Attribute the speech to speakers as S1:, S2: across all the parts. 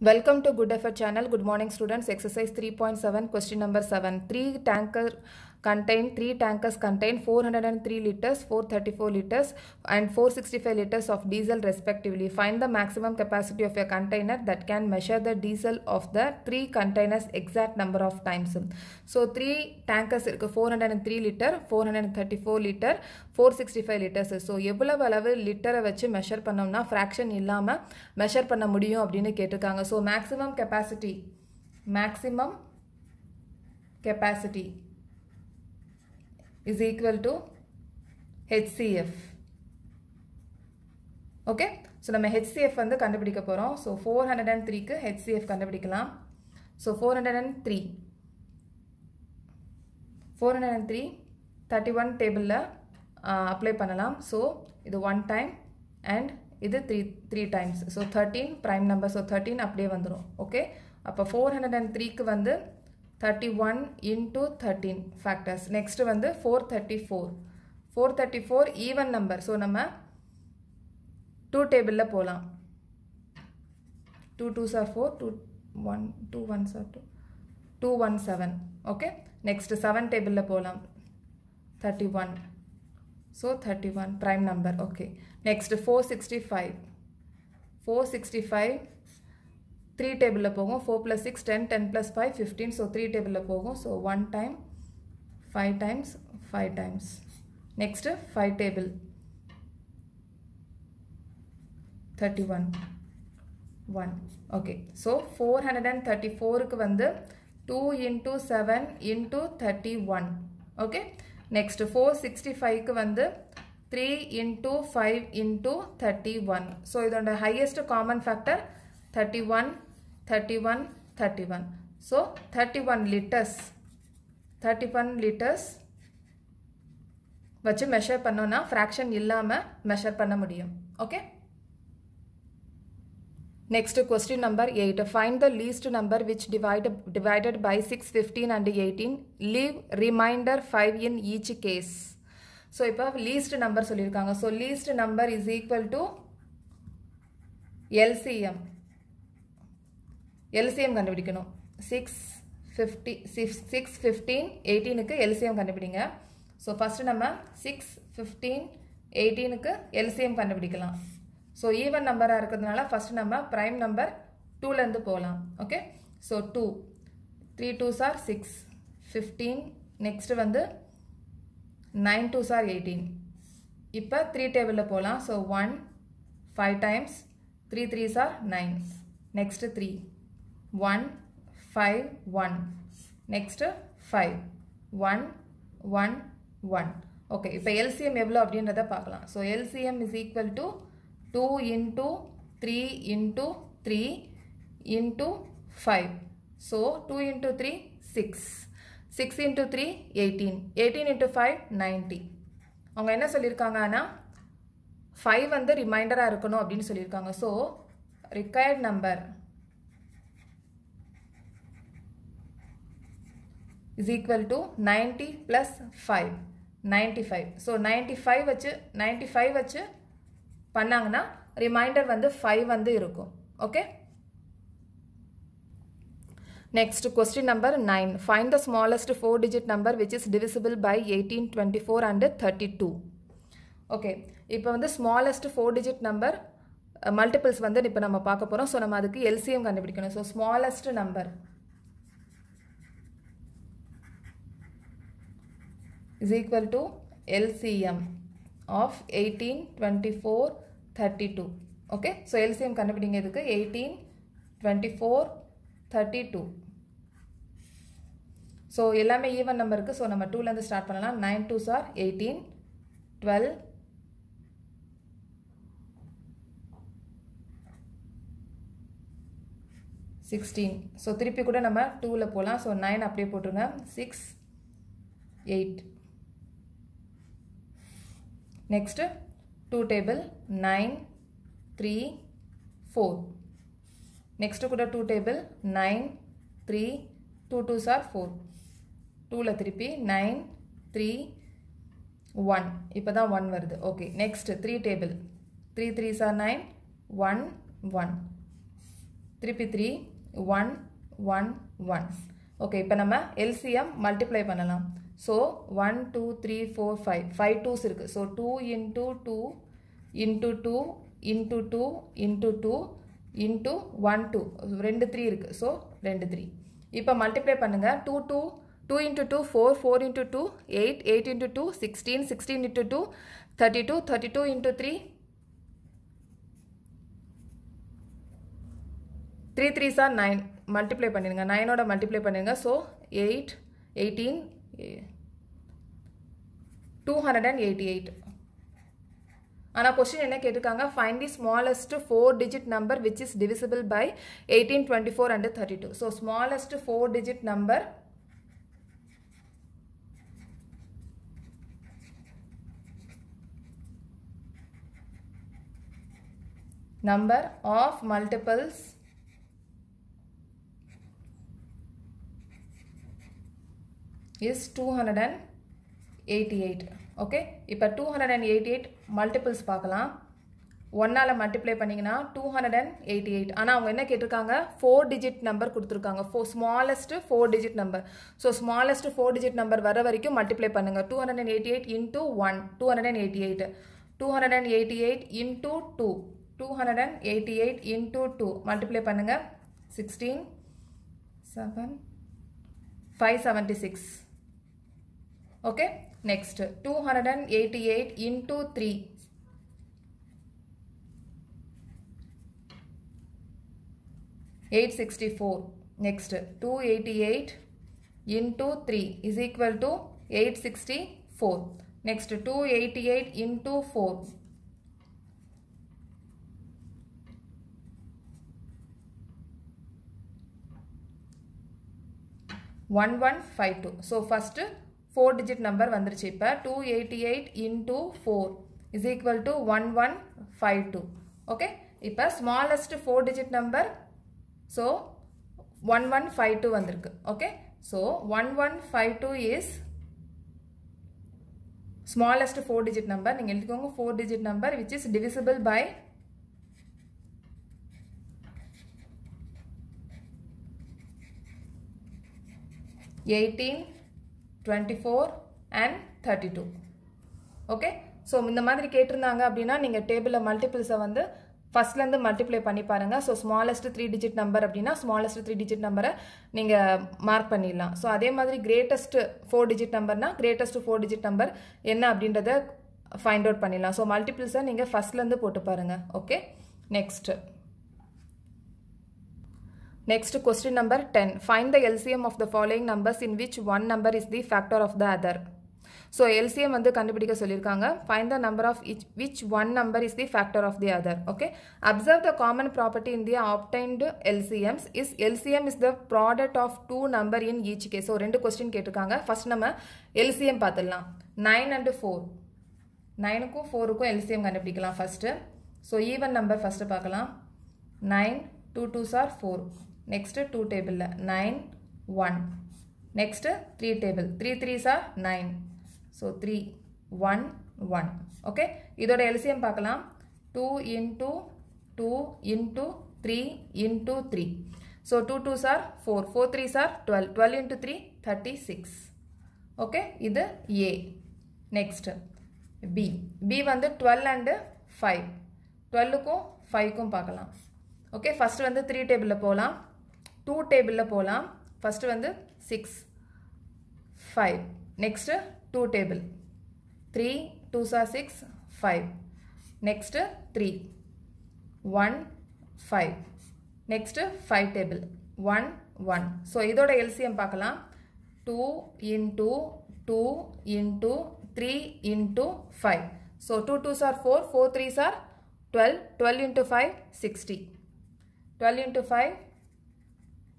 S1: Welcome to Good Effort channel. Good morning students. Exercise 3.7 question number 7. 3 tanker contain 3 tankers contain 403 liters, 434 liters and 465 liters of diesel respectively. Find the maximum capacity of a container that can measure the diesel of the 3 containers exact number of times. So 3 tankers இருக்கு 403 litre 434 litre 465 litres so எவ்வளவு அளவு லிட்டரை வச்சு measure பண்ணோம்னா fraction இல்லாமல் measure பண்ண முடியும் அப்படின்னு கேட்டிருக்காங்க so maximum capacity maximum capacity is equal to HCF okay so நம்ம ஹெச்சிஎஃப் வந்து கண்டுபிடிக்க போகிறோம் ஸோ ஃபோர் ஹண்ட்ரட் அண்ட் த்ரீக்கு ஹெச்சிஎஃப் கண்டுபிடிக்கலாம். So four hundred and three four hundred and three thirty one டேபிளில் அப்ளை பண்ணலாம். ஸோ இது ஒன் டைம் அண்ட் இது three three times so thirteen prime number so thirteen அப்படியே வந்துடும் ஓகே அப்போ four hundred and த்ரீக்கு வந்து thirty one into thirteen factors next வந்து four thirty four four thirty four even number so நம்ம two டேபிளில் போகலாம் two two sir four two one two one sir two two one seven okay next seven டேபிளில் போகலாம் thirty one so thirty one prime number okay next four sixty five four sixty five three டேபிளில் போகும். Four plus six ten ten plus five fifteen so three டேபிளில் போகும். So one time five times five times next five table thirty one one okay so four hundred and thirty ஃபோருக்கு வந்து two into seven into thirty one okay next four sixty ஃபைவ்க்கு வந்து three into five into thirty one so இதோட highest common factor thirty one thirty one thirty one so thirty one litres thirty one litres வச்சு measure பண்ணோன்னா fraction இல்லாமல் measure பண்ண முடியும் okay Next question number 8. Find the least number which divided, divided by 6, 15 and 18. Leave remainder 5 in each case. So, இப்போ least number சொல்லிருக்காங்க. So, least number is equal to LCM. LCM கண்டுபிடிக்கணும். 6, 50, 6, 15, 18க்கு LCM கண்டுபிடிங்க. So first நம்ம 6, 15, 18க்கு LCM கண்டுபிடிக்கலாம். So even நம்பராக இருக்கிறதுனால ஃபஸ்ட் நம்ம ப்ரைம் நம்பர் டூலேருந்து போகலாம். Okay so two three two sir six fifteen next வந்து நைன் டூ சார் எயிட்டீன் இப்போ த்ரீ டேபிளில் போகலாம். So one five times three three sir nine next three one five one next five one one one okay இப்போ LCM எவ்வளோ அப்படின்றத பார்க்கலாம். So LCM is equal to two into three into three into five so two into three six six into three eighteen eighteen into five ninety அவங்க என்ன சொல்லியிருக்காங்கன்னா five வந்து ரிமைண்டராக இருக்கணும் அப்படின்னு சொல்லியிருக்காங்க. So required number is equal to ninety plus five ninety five so ninety five வச்சு ninety five வச்சு பண்ணாங்கன்னா ரிமைண்டர் வந்து ஃபைவ் வந்து இருக்கும். Okay next question number nine find the smallest four digit number which is divisible by eighteen twenty four and thirty two okay இப்போ வந்து smallest four digit number multiples வந்து இப்போ நம்ம பார்க்க போகிறோம் ஸோ நம்ம அதுக்கு எல்சிஎம் கண்டுபிடிக்கணும். So smallest number is equal to LCM of eighteen twenty four thirty two okay so LCM கண்டுபிடிங்க இதுக்கு. Eighteen twenty four thirty two so எல்லாமே ஈவன் நம்பருக்கு ஸோ நம்ம டூலேருந்து ஸ்டார்ட் பண்ணலாம். Nine two sir eighteen twelve sixteen so திருப்பி கூட நம்ம டூவில் போகலாம் ஸோ நைன் அப்படியே போட்டுருங்க. Six eight next two table nine three four next கூட two table nine three two two sir four டூவில் திருப்பி நைன் த்ரீ ஒன் இப்போ தான் ஒன் வருது. Okay next three table three three sir nine one one திருப்பி three one one one okay இப்போ நம்ம LCM multiply பண்ணலாம். So one two three four five five twos இருக்குது so two into two into two into two into two into one two ரெண்டு three இருக்குது so ரெண்டு three இப்போ multiply பண்ணுங்கள் two two two into two four four into two eight eight into two sixteen sixteen into two thirty two thirty two into three three three sir nine multiply பண்ணிடுங்க நைனோட multiply பண்ணிடுங்க. So eight eighteen two hundred and eighty eight ஆனால் question என்ன கேட்டிருக்காங்க find the smallest four digit number which is divisible by eighteen twenty four and thirty two so smallest four digit number number of multiples is two hundred and eighty eight okay இப்போ 288 multiples பார்க்கலாம். ஒன்னால் multiply பண்ணிங்கன்னா two hundred and eighty eight ஆனால் அவங்க என்ன கேட்டிருக்காங்க? Four digit number கொடுத்துருக்காங்க. Four smallest four digit number so smallest four digit number வர வரைக்கும் மல்டிப்ளை பண்ணுங்கள் two hundred and eighty eight into one two hundred and eighty eight two hundred and eighty eight into two two hundred and eighty eight into two multiply பண்ணுங்கள் sixteen seven five seventy six Okay. Next, 288 into 3. Eight sixty four. Next, two eighty eight into three is equal to eight sixty four. Next, two eighty eight into four 1152. So first four one one five two so first four digit number வந்துருச்சு இப்போ two eighty eight into four is equal to one one five two okay இப்போ smallest four digit number so one one five two வந்திருக்கு okay so one one five two is smallest four digit number நீங்கள் எழுதிக்கோங்க four digit number which is divisible by eighteen twenty four and thirty two okay so இந்த மாதிரி கேட்டிருந்தாங்க அப்படின்னா நீங்கள் டேபிளில் மல்டிபிள்ஸை வந்து ஃபஸ்ட்லேருந்து மல்டிப்ளை பண்ணி பாருங்கள் so smallest three digit number அப்படின்னா ஸ்மாலஸ்ட் த்ரீ டிஜிட் நம்பரை நீங்கள் மார்க் பண்ணிடலாம். ஸோ அதே மாதிரி கிரேட்டஸ்ட் ஃபோர் டிஜிட் நம்பர்னா கிரேட்டஸ்ட் ஃபோர் டிஜிட் நம்பர் என்ன அப்படின்றத ஃபைண்ட் அவுட் பண்ணிடலாம். ஸோ மல்டிபிள்ஸை நீங்கள் ஃபஸ்ட்லேருந்து போட்டு பாருங்கள் okay next Next question number 10. Find the LCM of the following numbers in which one number is the factor of the other. So LCM வந்து கண்டுபிடிக்க சொல்லியிருக்காங்க. Find the number of each which one number is the factor of the other okay observe the common property in the obtained LCMs is LCM is the product of two number in each case so ரெண்டு question கேட்டிருக்காங்க. First நம்ம LCM பார்த்துடலாம். Nine and four நைனுக்கும் ஃபோருக்கும் LCM கண்டுபிடிக்கலாம் first so even number first பார்க்கலாம். Nine two two sir four next two டேபிளில் nine one next three table three threes are sir nine so three one one okay இதோட LCM பார்க்கலாம். Two into two into three into three so two two sir four four three sir twelve twelve into three thirty six okay இது A next B B வந்து twelve and five டுவெல்லுக்கும் ஃபைவ்க்கும் பார்க்கலாம். Okay first வந்து three டேபிளில் போகலாம் two டேபிளில் போகலாம் ஃபஸ்ட்டு வந்து six five next two table three two sir six five next three one five next five table one one so இதோட எல்சிஎம் பார்க்கலாம். Two into two into three into five so two two sir four four three sir twelve twelve into five sixty twelve into five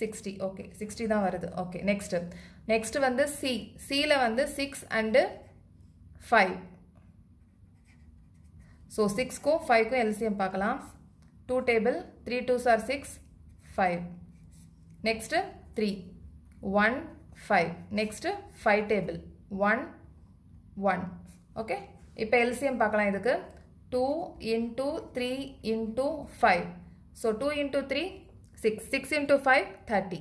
S1: sixty okay sixty தான் வருது. Okay next next வந்து C சியில் வந்து six and five so சிக்ஸ்க்கும் ஃபைவ்க்கும் LCM பார்க்கலாம். Two table three two sir six five next three one five next five table one one okay இப்போ LCM பார்க்கலாம் இதுக்கு. Two into three into five so two into three 6 6 into 5 30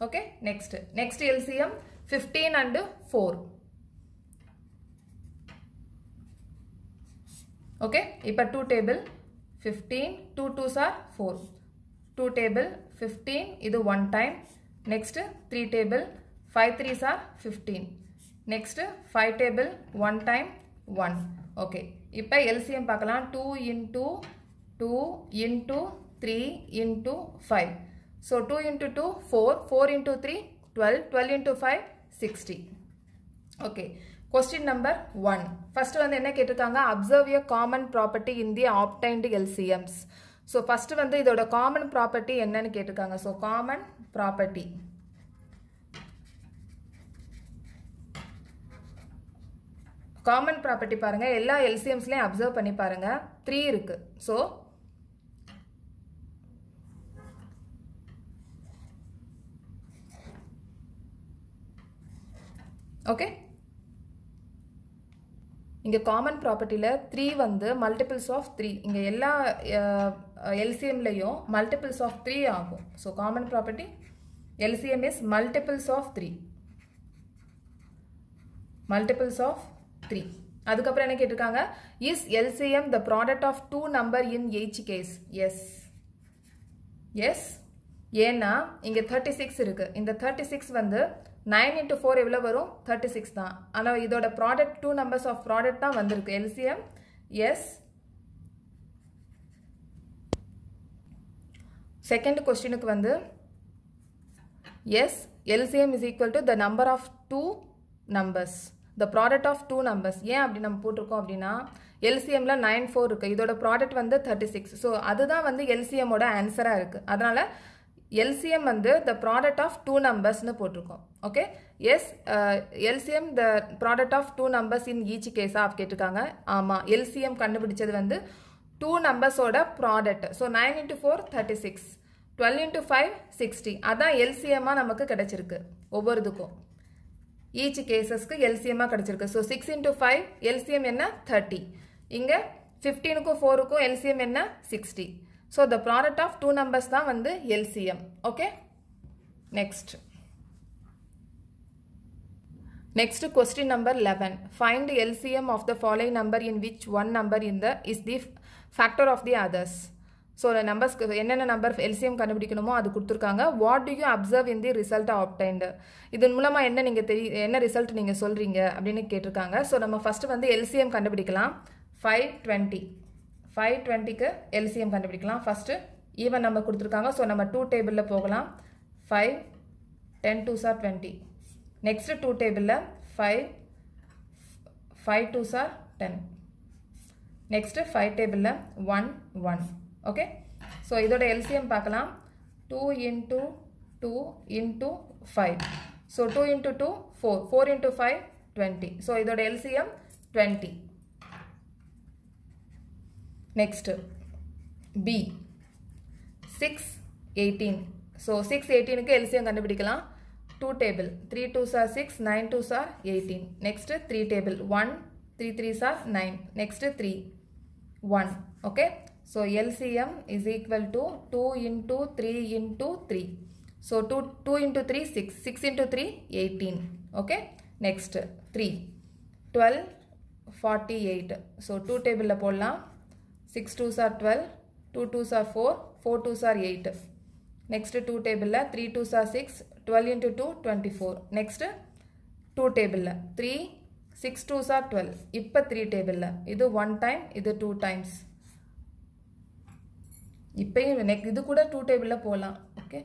S1: okay next next LCM 15 and 4 okay இப்போ 2 table 15 2 2s are 4 2 table 15 இது 1 time next 3 table 5 3s are 15 next 5 table 1 time 1 okay இப்போ LCM பார்க்கலாம் 2 into 2 into 3 into 5 so 2 into 2 4 4 into 3 12 12 into 5 60 okay question number one first வந்து என்ன கேட்டிருக்காங்க? Observe a common property in the obtained LCMs so first வந்து இதோட common property என்னன்னு கேட்டிருக்காங்க. So common property common property பாருங்கள் எல்லா எல்சிஎம்ஸ்லேயும் அப்சர்வ் பண்ணி பாருங்கள் த்ரீ இருக்குது ஸோ ஓகே இங்கே காமன் ப்ராப்பர்ட்டியில் த்ரீ வந்து மல்டிபிள்ஸ் ஆஃப் த்ரீ இங்கே எல்லா எல்சிஎம்லையும் மல்டிபிள்ஸ் ஆஃப் த்ரீ ஆகும். So common property LCM is multiples of three multiples of three அதுக்கப்புறம் என்ன கேட்டிருக்காங்க? Is LCM the product of two number in each case yes yes ஏன்னா இங்கே தேர்ட்டி சிக்ஸ் இருக்குது இந்த தேர்ட்டி சிக்ஸ் வந்து நைன் இன்ட்டு ஃபோர் எவ்வளோ வரும்? தேர்ட்டி சிக்ஸ் தான். ஆனால் இதோட product two numbers of product தான் வந்திருக்கு. எல்சிஎம் எஸ் செகண்ட் கொஸ்டினுக்கு வந்து yes LCM is equal to the number of two numbers the product of two numbers ஏன் அப்படி நம்ம போட்டிருக்கோம் அப்படின்னா எல்சிஎம்ல நைன் ஃபோர் இருக்குது இதோட ப்ராடக்ட் வந்து தேர்ட்டி சிக்ஸ் ஸோ அதுதான் வந்து எல்சிஎம்மோட ஆன்சராக இருக்குது அதனால் எல்சிஎம் வந்து த ப்ராடக்ட் ஆஃப் டூ நம்பர்ஸ்னு போட்டிருக்கோம். Okay yes LCM the product of two numbers in each கேஸா கேட்டிருக்காங்க. ஆமாம் எல்சிஎம் கண்டுபிடிச்சது வந்து two நம்பர்ஸோட product so nine into four thirty six twelve into five sixty அதான் எல்சிஎம்மாக நமக்கு கிடச்சிருக்கு ஒவ்வொரு இதுக்கும் ஈச் கேசஸ்க்கு எல்சிஎம்மாக கிடச்சிருக்கு. So six into five LCM என்ன? தேர்ட்டி இங்கே ஃபிஃப்டீனுக்கும் ஃபோருக்கும் எல்சிஎம் என்ன? Sixty so the product of two numbers தான் வந்து LCM okay next next question number eleven find LCM of the following number in which one number in the is the factor of the others so நம்பர்ஸ்க்கு என்னென்ன number LCM கண்டுபிடிக்கணுமோ அது கொடுத்துருக்காங்க. What do you observe in the result obtained இதன் மூலமாக என்ன நீங்கள் தெரிய என்ன ரிசல்ட் நீங்கள் சொல்கிறீங்க அப்படின்னு கேட்டிருக்காங்க. ஸோ நம்ம ஃபஸ்ட்டு வந்து எல்சிஎம் கண்டுபிடிக்கலாம். ஃபைவ் டுவெண்ட்டி ஃபைவ் டுவெண்ட்டிக்கு எல்சிஎம் கண்டுபிடிக்கலாம். ஃபஸ்ட்டு ஈவன் நம்ம கொடுத்துருக்காங்க. ஸோ நம்ம டூ டேபிளில் போகலாம். Five ten two sir twenty next two டேபிளில் five five two sir ten next five டேபிளில் ஒன் ஒன் ஓகே ஸோ இதோட எல்சிஎம் பார்க்கலாம். Two into two into five so two into two four four into five twenty so இதோட LCM twenty next B six eighteen so six எயிட்டீனுக்கு LCM கண்டுபிடிக்கலாம் two table three two sir six nine two sir eighteen next three table one three three sir nine next three one okay so LCM is equal to two into three into three so two two into three six six into three eighteen okay next three twelve forty eight so two டேபிளில் போடலாம் six twos are twelve two twos are four four twos are eight next two டேபிளில் three twos are six twelve into two twenty four next two டேபிளில் three six twos are twelve இப்போ three டேபிளில் இது one time இது two times இப்போயும் next இது கூட two டேபிளில் போகலாம் okay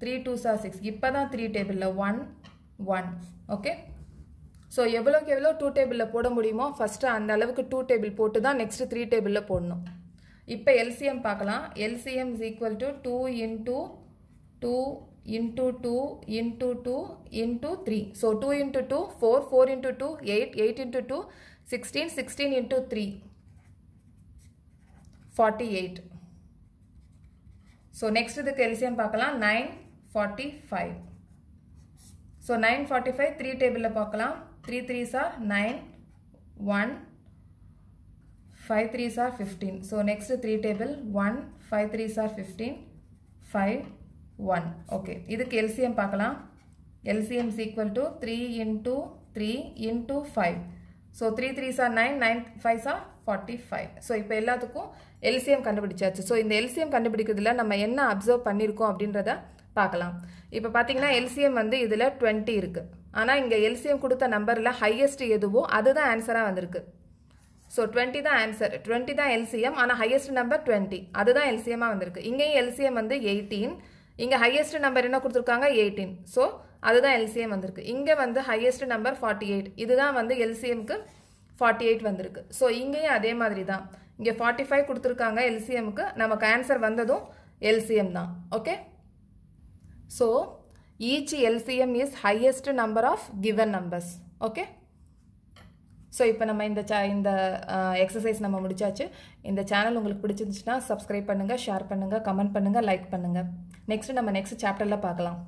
S1: three twos are six இப்போ தான் த்ரீ டேபிளில் ஒன் ஒன் ஓகே ஸோ எவ்வளோக்கு எவ்வளோ டூ டேபிளில் போட முடியுமோ ஃபஸ்ட்டு அந்த அளவுக்கு டூ டேபிள் போட்டு தான் நெக்ஸ்ட் த்ரீ டேபிளில் போடணும். இப்போ எல்சிஎம் பார்க்கலாம். LCM is equal to two into two into two into two into three so two into two four four into two eight eight into two sixteen sixteen into three forty eight so next இதுக்கு LCM பார்க்கலாம் nine forty five so nine forty five three டேபிளில் பார்க்கலாம். Three three sir nine one five three sir fifteen so next three table one five three sir fifteen five one okay இதுக்கு LCM பார்க்கலாம். LCM is equal to three into three into five so three three sir nine nine five sir forty five so இப்போ எல்லாத்துக்கும் LCM கண்டுபிடிச்சாச்சு. So இந்த LCM கண்டுபிடிக்கிறதுல நம்ம என்ன observe பண்ணியிருக்கோம் அப்படின்றத பார்க்கலாம். இப்போ பார்த்தீங்கன்னா எல்சிஎம் வந்து இதில் டுவெண்ட்டி இருக்குது ஆனால் இங்கே எல்சிஎம் கொடுத்த நம்பரில் ஹையஸ்ட் எதுவோ அதுதான் ஆன்சராக வந்திருக்கு. ஸோ டுவெண்ட்டி தான் ஆன்சர் டுவெண்ட்டி தான் எல்சிஎம் ஆனால் ஹையஸ்ட் நம்பர் டுவெண்ட்டி அதுதான் எல்சிஎம்மாக வந்திருக்கு. இங்கேயும் எல்சிஎம் வந்து எயிட்டீன் இங்கே ஹையஸ்ட் நம்பர் என்ன கொடுத்துருக்காங்க? எயிட்டீன் ஸோ அதுதான் எல்சிஎம் வந்திருக்கு. இங்கே வந்து ஹையஸ்ட் நம்பர் ஃபார்ட்டி எயிட் இதுதான் வந்து எல்சிஎம்க்கு ஃபார்ட்டி எயிட் வந்திருக்கு. ஸோ இங்கேயும் அதே மாதிரி தான். இங்கே ஃபார்ட்டி ஃபைவ் கொடுத்துருக்காங்க எல்சிஎம்க்கு நமக்கு ஆன்சர் வந்ததும் எல்சிஎம் தான். Okay so each LCM is highest number of given numbers okay so இப்போ நம்ம இந்த சே இந்த uh, எக்ஸசைஸ் நம்ம முடிச்சாச்சு. இந்த சேனல் உங்களுக்கு பிடிச்சிருந்துச்சுன்னா சப்ஸ்கிரைப் பண்ணுங்கள் ஷேர் பண்ணுங்கள் கமெண்ட் பண்ணுங்கள் லைக் பண்ணுங்கள் நெக்ஸ்ட் நம்ம நெக்ஸ்ட் சாப்டரில் பார்க்கலாம்.